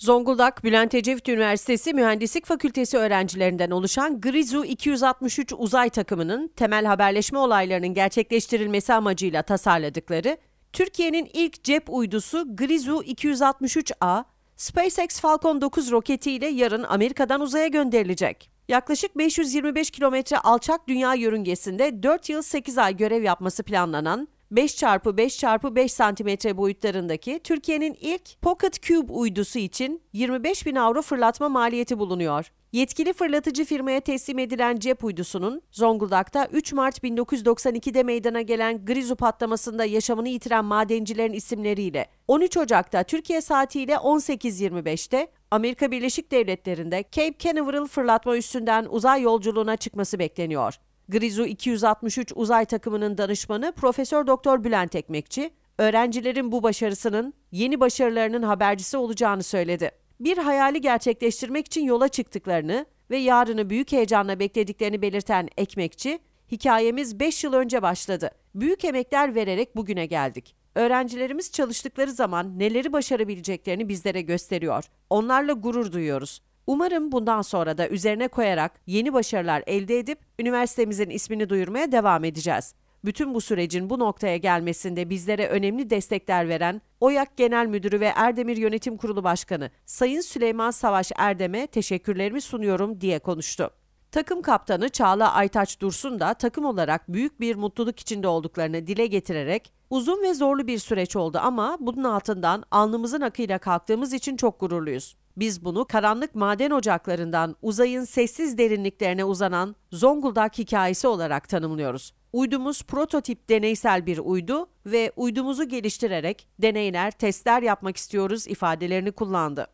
Zonguldak Bülent Ecevit Üniversitesi Mühendislik Fakültesi öğrencilerinden oluşan Grizu 263 uzay takımının temel haberleşme olaylarının gerçekleştirilmesi amacıyla tasarladıkları Türkiye'nin ilk cep uydusu Grizu 263A, SpaceX Falcon 9 roketiyle yarın Amerika'dan uzaya gönderilecek. Yaklaşık 525 kilometre alçak dünya yörüngesinde 4 yıl 8 ay görev yapması planlanan 5x5x5 cm boyutlarındaki Türkiye'nin ilk Pocket Cube uydusu için 25 bin avro fırlatma maliyeti bulunuyor. Yetkili fırlatıcı firmaya teslim edilen cep uydusunun Zonguldak'ta 3 Mart 1992'de meydana gelen Grizu patlamasında yaşamını yitiren madencilerin isimleriyle 13 Ocak'ta Türkiye saatiyle 18.25'te Amerika Birleşik Devletleri'nde Cape Canaveral fırlatma üstünden uzay yolculuğuna çıkması bekleniyor. Grizu 263 uzay takımının danışmanı Profesör Doktor Bülent Ekmekçi, öğrencilerin bu başarısının yeni başarılarının habercisi olacağını söyledi. Bir hayali gerçekleştirmek için yola çıktıklarını ve yarını büyük heyecanla beklediklerini belirten Ekmekçi, hikayemiz 5 yıl önce başladı. Büyük emekler vererek bugüne geldik. Öğrencilerimiz çalıştıkları zaman neleri başarabileceklerini bizlere gösteriyor. Onlarla gurur duyuyoruz. Umarım bundan sonra da üzerine koyarak yeni başarılar elde edip üniversitemizin ismini duyurmaya devam edeceğiz. Bütün bu sürecin bu noktaya gelmesinde bizlere önemli destekler veren OYAK Genel Müdürü ve Erdemir Yönetim Kurulu Başkanı Sayın Süleyman Savaş Erdem'e teşekkürlerimi sunuyorum diye konuştu. Takım kaptanı Çağla Aytaç Dursun da takım olarak büyük bir mutluluk içinde olduklarını dile getirerek uzun ve zorlu bir süreç oldu ama bunun altından alnımızın akıyla kalktığımız için çok gururluyuz. Biz bunu karanlık maden ocaklarından uzayın sessiz derinliklerine uzanan Zonguldak hikayesi olarak tanımlıyoruz. Uydumuz prototip deneysel bir uydu ve uydumuzu geliştirerek deneyler, testler yapmak istiyoruz ifadelerini kullandı.